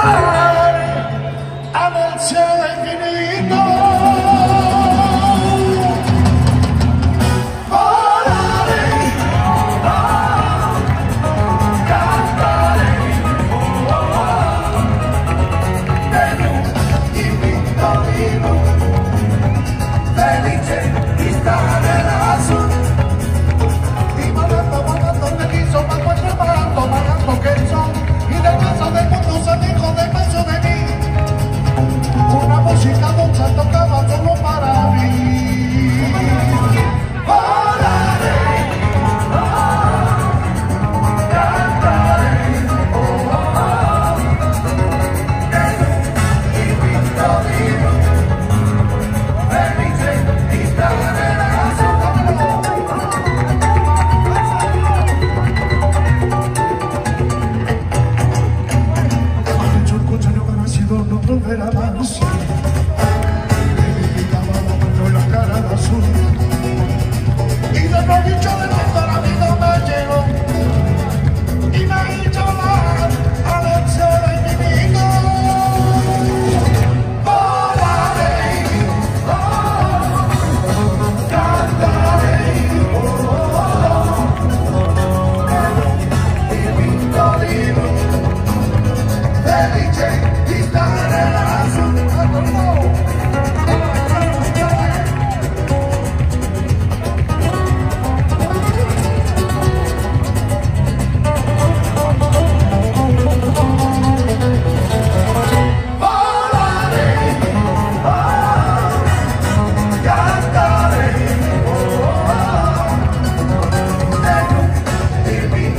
啊 no volverá más. Me gritaba la cara de azul y de rodillas de